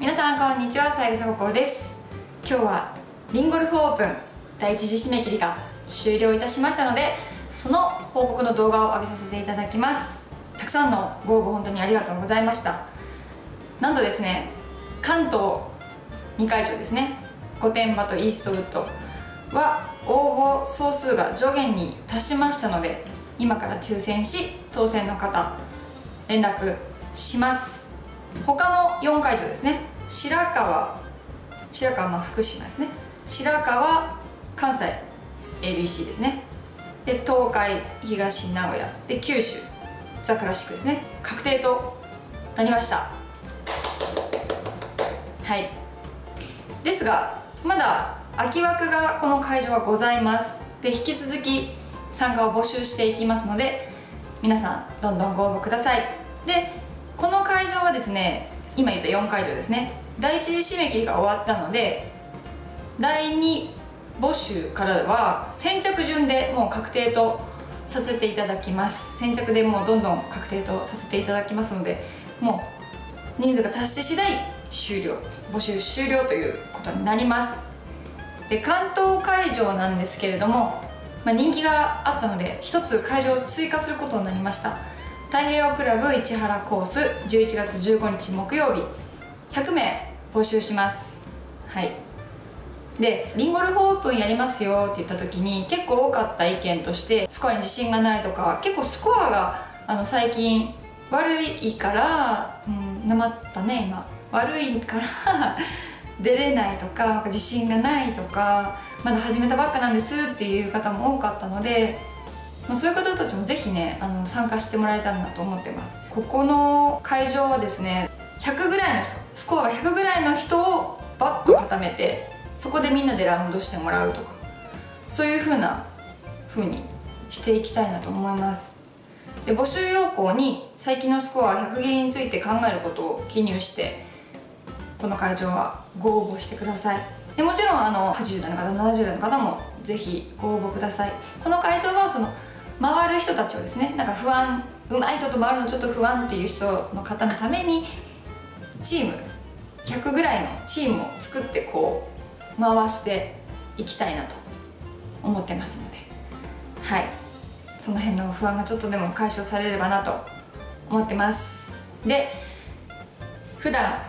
皆さんこんにちは三枝心です。今日はリンゴルフオープン第一次締め切りが終了いたしましたのでその報告の動画を上げさせていただきます。たくさんのご応募本当にありがとうございました。なんとですね関東2会場ですね。御殿場とイーストウッドは応募総数が上限に達しましたので今から抽選し当選の方連絡します。他の4会場ですね。白川白川まあ福島ですね。白川関西 ABC ですね。で東海東名古屋。で九州ザ・クラシックですね。確定となりました。はい。ですがまだ空き枠がこの会場はございます。で引き続き参加を募集していきますので皆さんどんどんご応募ください。でこの会場はですね今言った4会場ですね。第1次締め切りが終わったので第2募集からは先着順でもう確定とさせていただきます。先着でもうどんどん確定とさせていただきますのでもう人数が達し次第終了募集終了ということになります。で関東会場なんですけれども、まあ、人気があったので一つ会場を追加することになりました。太平洋クラブ市原コース11月15日木曜日。100名募集します。はい。でリンゴルフオープンやりますよって言った時に結構多かった意見としてスコアに自信がないとか結構スコアがあの最近悪いからうんなまったね今。悪いから 出れないとか自信がないとかまだ始めたばっかなんですっていう方も多かったので、まあ、そういう方たちもぜひねあの参加してもらえたらなと思ってます。ここの会場はですね100ぐらいの人スコアが100ぐらいの人をバッと固めてそこでみんなでラウンドしてもらうとかそういう風な風にしていきたいなと思います。で募集要項に最近のスコア100切りについて考えることを記入してこの会場はご応募してください。でもちろんあの80代の方70代の方もぜひご応募ください。この会場はその回る人たちをですねなんか不安うまい人と回るのちょっと不安っていう人の方のためにチーム100ぐらいのチームを作ってこう回していきたいなと思ってますのではい。その辺の不安がちょっとでも解消されればなと思ってます。で普段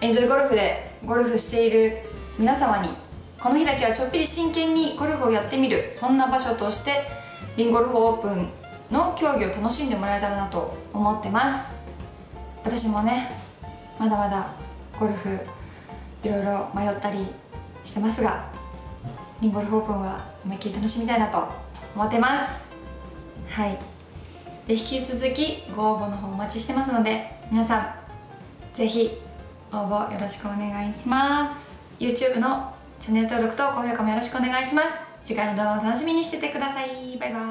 エンジョイゴルフでゴルフしている皆様にこの日だけはちょっぴり真剣にゴルフをやってみるそんな場所としてリンゴルフオープンの競技を楽しんでもらえたらなと思ってます。私もねまだまだゴルフいろいろ迷ったりしてますがリンゴルフオープンは思いっきり楽しみたいなと思ってます。はい。で引き続きご応募の方お待ちしてますので皆さんぜひ応募よろしくお願いします。YouTube のチャンネル登録と高評価もよろしくお願いします。次回の動画を楽しみにしててください。バイバー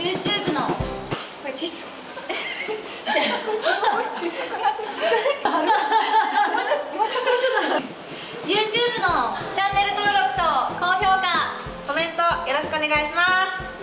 イ。YouTube のこれ小さ YouTube のチャンネル登録と高評価。コメントよろしくお願いします。